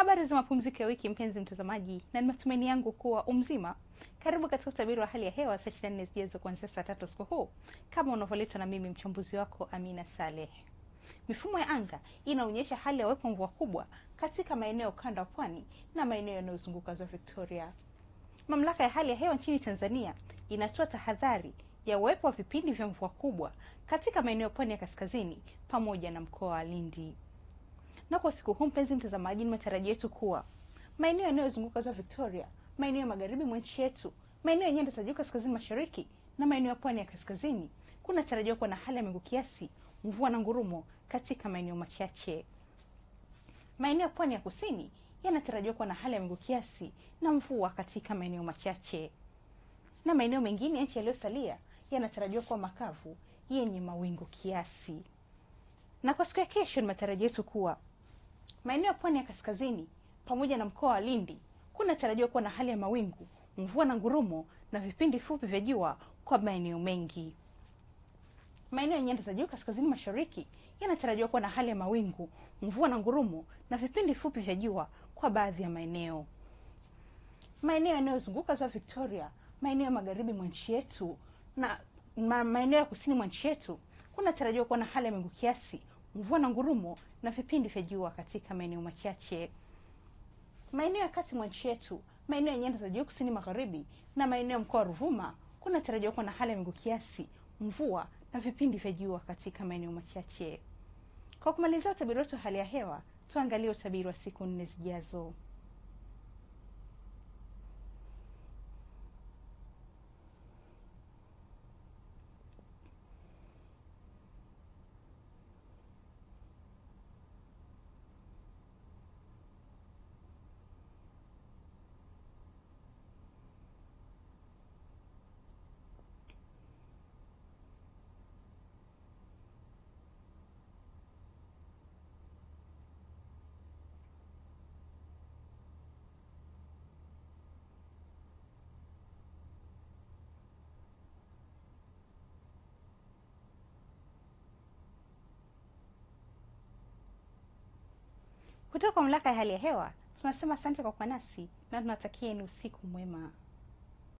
Habari za mapumziko ya wiki, mpenzi mtazamaji, na ni matumaini yangu kuwa umzima. Karibu katika utabiri wa hali ya hewa saa 24 zijazo kuanzia saa tatu usiku huu, kama unavyoletwa na mimi mchambuzi wako Amina Saleh. Mifumo ya anga inaonyesha hali ya uwepo mvua kubwa katika maeneo ya ukanda wa pwani na maeneo yanayozunguka ziwa Victoria. Mamlaka ya hali ya hewa nchini Tanzania inatoa tahadhari ya uwepo wa vipindi vya mvua kubwa katika maeneo pwani ya kaskazini pamoja na mkoa wa Lindi. Na kwa siku huu, mpenzi mtazamaji, ni matarajio yetu kuwa maeneo yanayozunguka za Victoria, maeneo ya magharibi mwa nchi yetu, maeneo ya nyanda za juu kaskazini mashariki na maeneo ya pwani ya kaskazini kunatarajiwa kuwa na hali ya mawingu kiasi, mvua na ngurumo katika maeneo machache. Maeneo ya pwani ya kusini yanatarajiwa kuwa na hali ya mawingu kiasi na mvua katika maeneo machache, na maeneo mengine ya nchi yaliyosalia yanatarajiwa kuwa makavu yenye mawingu kiasi. Na kwa siku ya kesho, ni matarajio yetu kuwa maeneo ya pwani ya kaskazini pamoja na mkoa wa Lindi kunatarajiwa kuwa na hali ya mawingu, mvua na ngurumo na vipindi fupi vya jua kwa maeneo mengi. Maeneo ya nyanda za juu kaskazini mashariki yanatarajiwa kuwa na hali ya mawingu, mvua na ngurumo na vipindi fupi vya jua kwa baadhi ya maeneo. Maeneo yanayozunguka ziwa Victoria, maeneo ya magharibi mwa nchi yetu na maeneo ya kusini mwa nchi yetu kunatarajiwa kuwa na hali ya mawingu kiasi, mvua na ngurumo na vipindi vya jua katika maeneo machache. Maeneo ya kati mwa nchi yetu, maeneo ya nyanda za juu kusini magharibi na maeneo ya mkoa wa Ruvuma kunatarajiwa kuwa na hali ya mawingu kiasi, mvua na vipindi vya jua katika maeneo machache. Kwa kumalizia utabiri wetu wa hali ya hewa, tuangalie utabiri wa siku nne zijazo. Kutoka mamlaka ya hali ya hewa tunasema asante kwa kuwa nasi na tunatakieni usiku mwema.